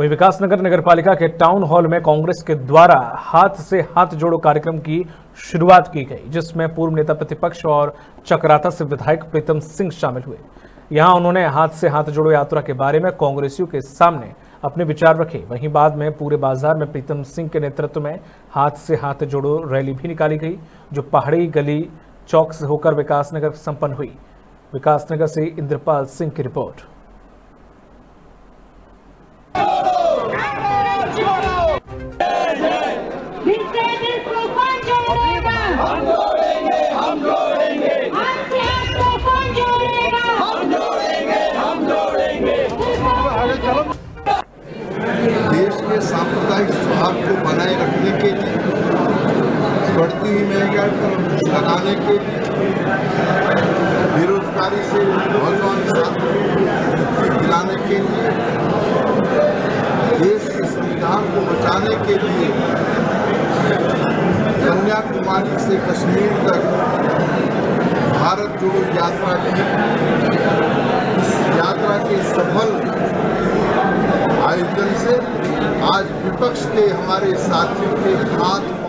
वहीं विकासनगर नगर पालिका के टाउन हॉल में कांग्रेस के द्वारा हाथ से हाथ जोड़ो कार्यक्रम की शुरुआत की गई, जिसमें पूर्व नेता प्रतिपक्ष और चक्राता से विधायक प्रीतम सिंह शामिल हुए। यहाँ उन्होंने हाथ से हाथ जोड़ो यात्रा के बारे में कांग्रेसियों के सामने अपने विचार रखे। वहीं बाद में पूरे बाज़ार में प्रीतम सिंह के नेतृत्व में हाथ से हाथ जोड़ो रैली भी निकाली गई, जो पहाड़ी गली चौक से होकर विकासनगर संपन्न हुई। विकासनगर से इंद्रपाल सिंह की रिपोर्ट। देश के सांप्रदायिक सौहार्द को बनाए रखने के लिए, बढ़ती हुई महँगाई पर लगाने के लिए, बेरोजगारी से नौजवान छात्रों दिलाने के लिए, देश के संविधान को बचाने के लिए, कन्याकुमारी से कश्मीर तक भारत जोड़ो यात्रा की, इस यात्रा के सफल विपक्ष के हमारे साथियों के हाथ